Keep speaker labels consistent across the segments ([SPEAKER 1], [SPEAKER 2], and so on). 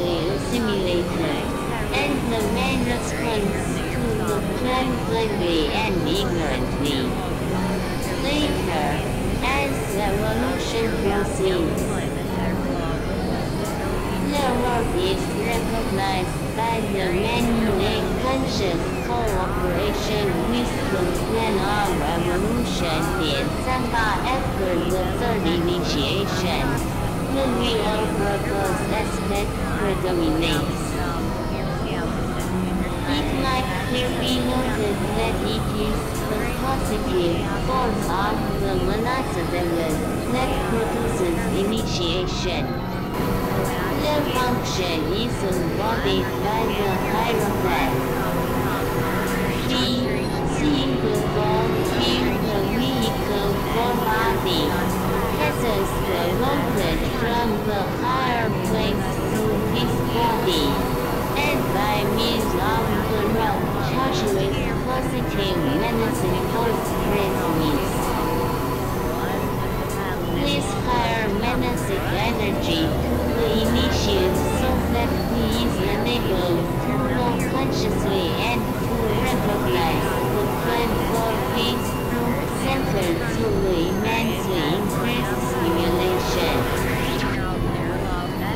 [SPEAKER 1] is simulated, and the man responds to the plan blindly and ignorantly. Later, as evolution proceeds, the world is recognized by the manual conscious cooperation with the plan of evolution in Samba after the third initiation. The real purpose aspect predominates. It might clearly noted that it is the positive force of the monocephallus that produces initiation. The function is embodied by the hierophant. B. Seeing the ball being the vehicle for body, the voltage from the higher place to his body, and by means of the rope charged with positive manasic force transmits. This higher manasic energy to the initiate so that he is enabled to know consciously and to recognize the plan for his to the immensely increased stimulation.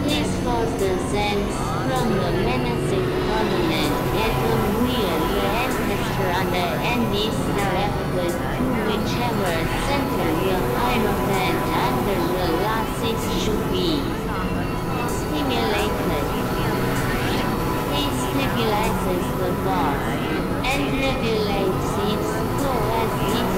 [SPEAKER 1] This force descends from the manasic permanent atom wheel the ancestor and is directed to whichever center the hierophant under the lasses should be stimulated. He stabilizes the ball and regulates its flow as it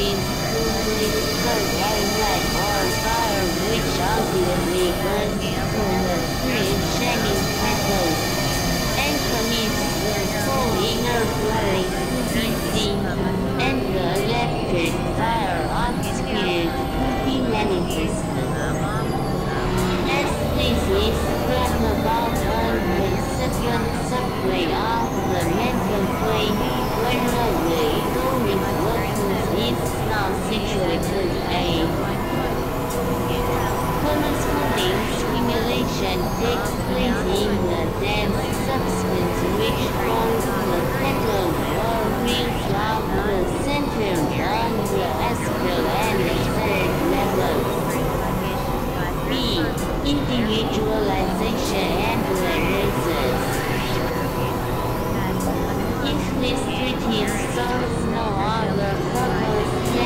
[SPEAKER 1] central province to its third or fire which obviously burns to the three shining petals and commits the whole inner be seen and the electric fire of spirit be manifested. As this is brought about on the second subway of the mental plane, where the is now situated a corresponding stimulation takes place in the dense substance which forms the petal or wheels of the center on the astral and third levels. B. Individualization and erases. If this treaty serves no other purpose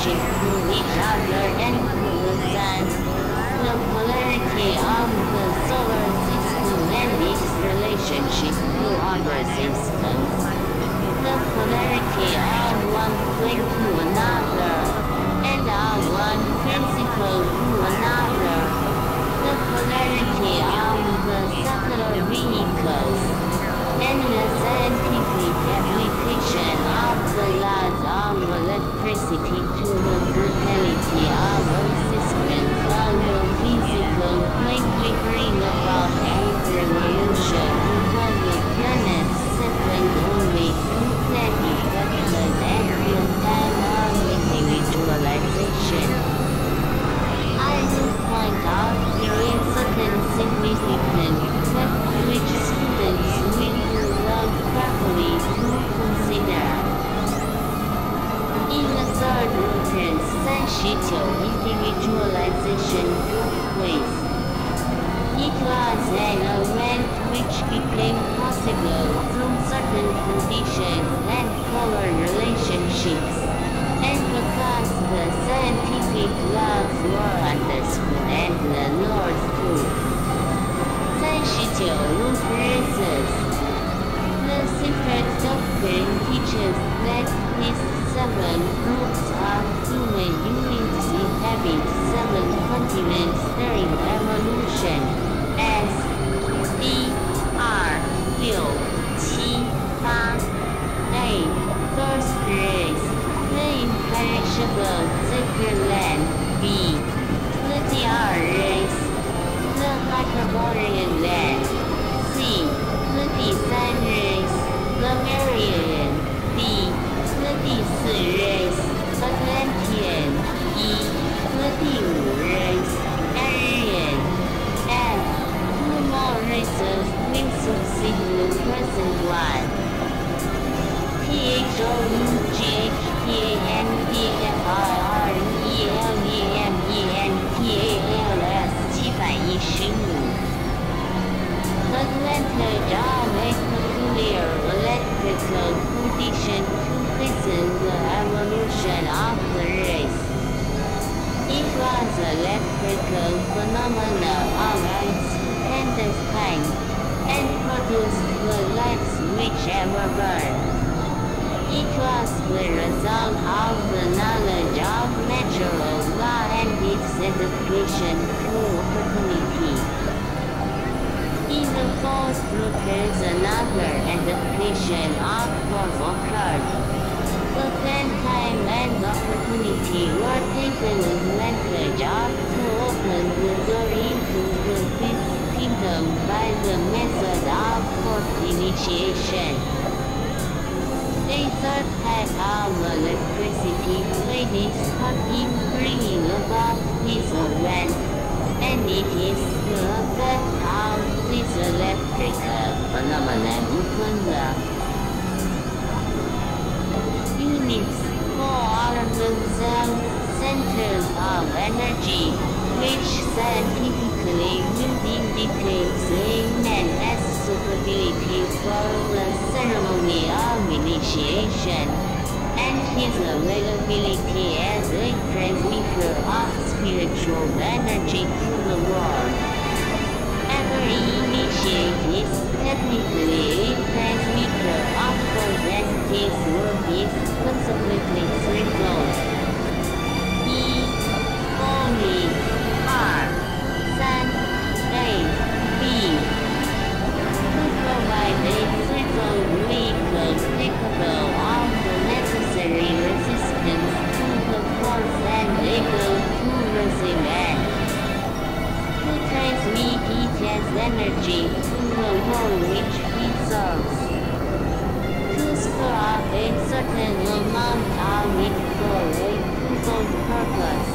[SPEAKER 1] to each other and to the polarity of the solar system and its relationship to other systems. The polarity of one plane to another, and of one principle to another. The polarity of the circular vehicles, and the scientific of the electricity to the physical we about a revolution because the planets second only to planet but at the time of individualization. I out significant which students carefully consider. In the third routine, sensual individualization took place. It was an event which became possible through certain conditions and power relationships, and because the scientific laws were understood and the laws too. Sensual references the secret doctrine teaches that these seven groups of human units inhabit seven continents during evolution. S D R 六七八 A first race the imperishable sacred land B the DR race the Hyperborean is another adaptation of what occurred. But then time and opportunity were taken advantage of to open the door into the fifth kingdom by the method of forced initiation. A third type of electricity played its part in bringing about this event, and it is the effect of this electric phenomenon upon the units for themselves centers of energy, which scientifically will indicate a man has suitability for the ceremony of initiation, and his availability as a transmitter of spiritual energy to the world. Is technically a transmitter of positive work is consequently threefold. E, only, R, Sun, A, B. To provide a threefold vehicle capable of the necessary resistance to the force and able to it to transmit it as energy to the world which he serves. to store up a certain amount of it for a twofold purpose.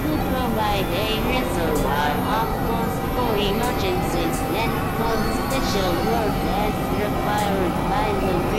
[SPEAKER 1] To provide a reservoir of force for emergencies and for special work as required by the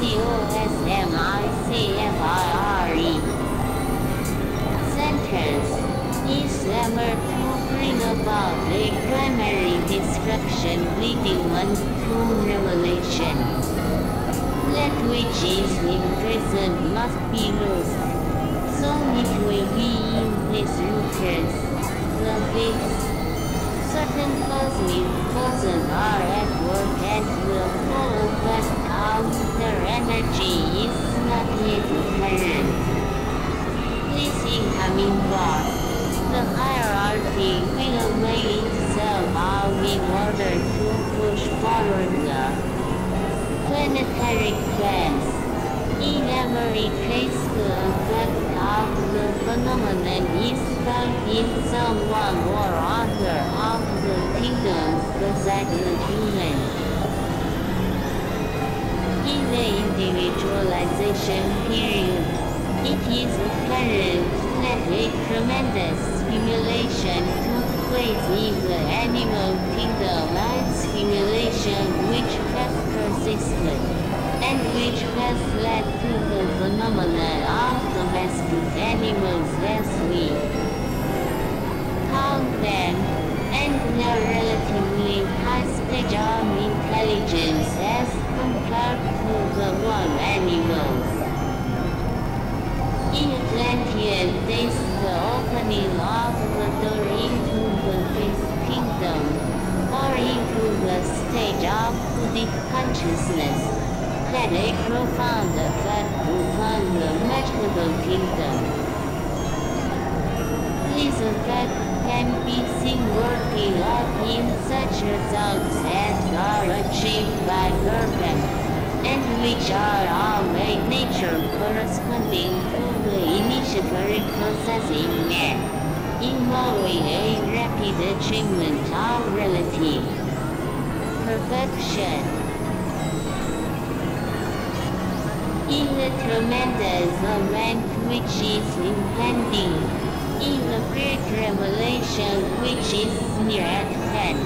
[SPEAKER 1] N C O S M I C F I R E. Sentence is ever to bring about a primary destruction leading one to revelation. That which is imprisoned must be loosed. So it will be in this Lucas, the fifth. Certain cosmic forces are at work and will follow but how their energy is not yet apparent. This incoming force, the hierarchy will avail itself of in order to push forward the planetary plans. In every case the effect of the phenomenon is felt in someone or other of the kingdoms besides the human. In the individualization period, it is apparent that a tremendous stimulation took place in the animal kingdom and stimulation which has persisted, and which has led to the phenomenon of domestic animals as we count them, and their relatively high stage of intelligence as compared to uh, the wild animals. In Atlantean days, the opening of the door into the fifth kingdom, or into the stage of Buddhic consciousness, had a profound effect upon the magical kingdom. This effect out in such results as are achieved by Gerben, and which are all a nature corresponding to the initiatory process in man, involving a rapid achievement of relative perfection. In the tremendous event which is impending, in the great revelation which is near at hand,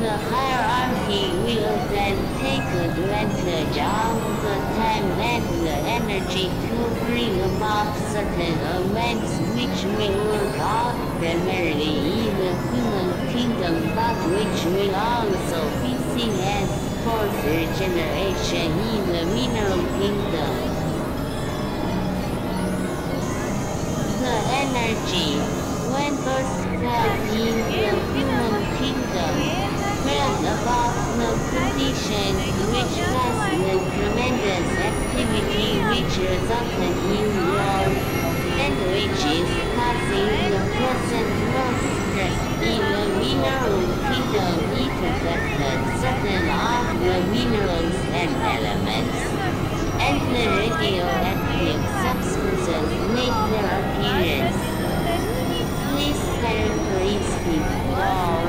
[SPEAKER 1] the hierarchy will then take advantage of the time and the energy to bring about certain events which will work out primarily in the human kingdom but which will also be seen as fourth generation in the mineral kingdom. Energy, when in the human kingdom, brought about the condition which caused the tremendous activity which resulted in war, and which is causing the present stress in the mineral kingdom. It affected certain of the minerals and elements, and the radioactive substances made their appearance. This characteristic or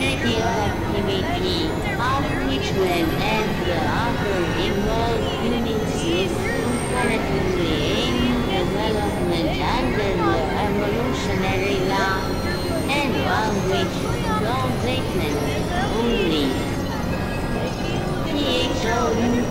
[SPEAKER 1] radioactivity of which one and the other involved units is comparatively in development under the evolutionary law, and one which, though blatant, only T-H-O-U-G-H-P-A-N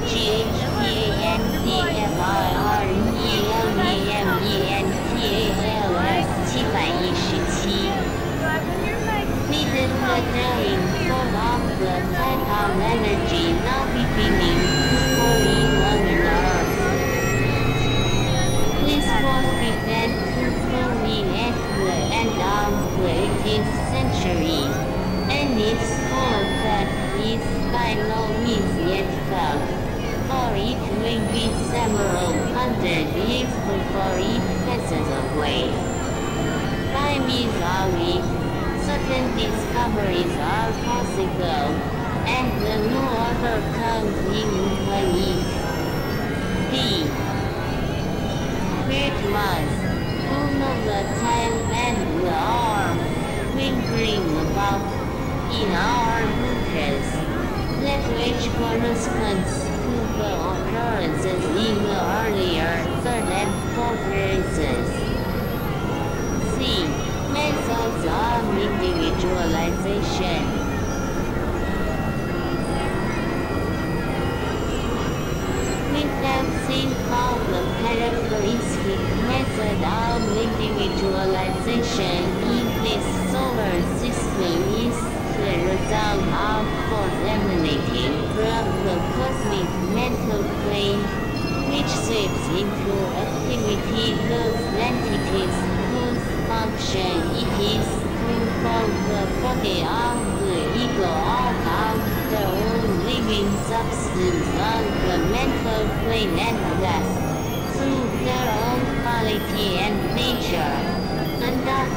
[SPEAKER 1] which corresponds to the occurrences in the earlier third and fourth races. C. Methods of individualization. We have seen how the characteristic method of individualization in this solar system is the result of force emanating from the cosmic mental plane, which sweeps into activity those entities whose function it is to form the body of the ego out of their own living substance on the mental plane and thus, through their own quality and nature, under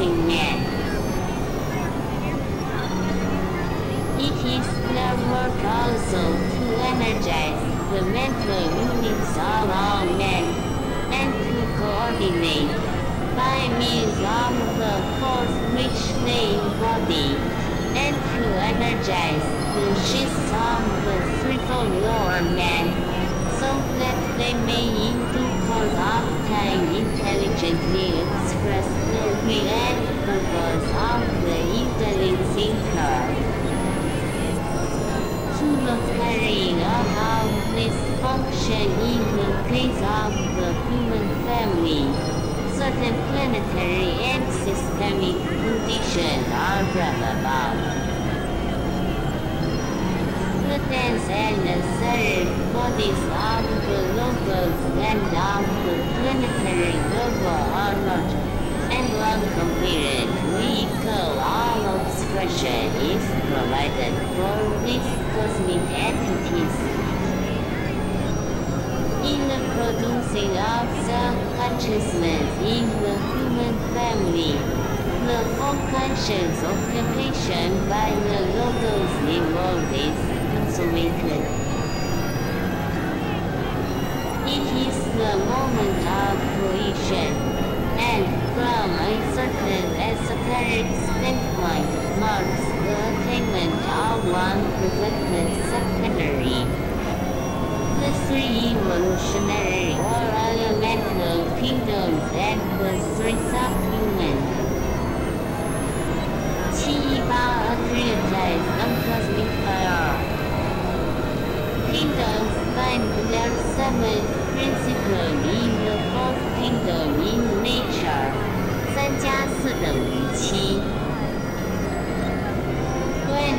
[SPEAKER 1] producing man. It is also to energize the mental units of all men, and to coordinate, by means of the force which they embody, and to energize the shifts of the threefold lower man, so that they may in due course of time intelligently the carrying out this function in the case of the human family. Certain planetary and systemic conditions are brought about. Bodies of the logos and of the planetary are large, and completed vehicle of expression is provided for these cosmic entities. In the producing of self-consciousness in the human family, the full conscious occupation by the logos involved is consummated. It is the moment of fruition, and from a certain esoteric standpoint, marks the attainment of one perfected secondary. The three evolutionary or elemental kingdoms and the three subhuman. 七一八 accreditized on cosmic fire. Kingdoms find their seventh principle in the fourth kingdom in nature. 三加四等于七。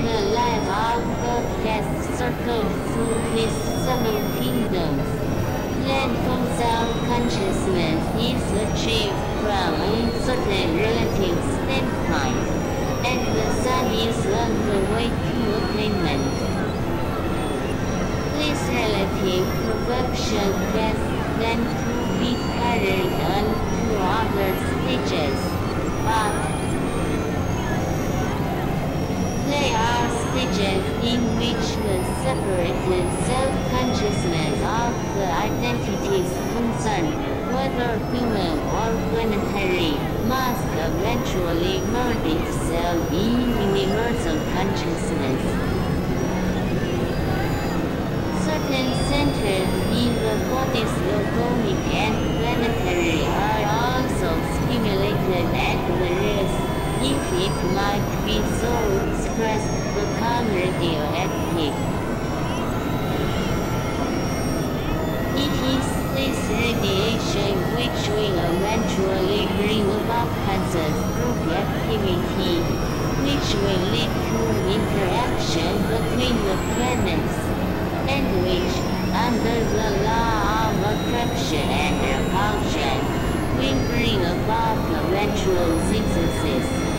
[SPEAKER 1] The life of God has circled through his seven kingdoms, then full self-consciousness is achieved from a certain relative standpoint, and the sun is on the way to attainment. This relative perfection has then to be carried on to other stages, but they are in which the separated self-consciousness of the identities concerned, whether human or planetary, must eventually merge itself in universal consciousness. Certain centers in the body's logonic and planetary are also stimulated at the wrist, if it might be so expressed, become radioactive. It is this radiation which will eventually bring about cancers through activity, which will lead to interaction between the planets, and which, under the law of attraction and repulsion, will bring about eventual synthesis.